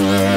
Yeah.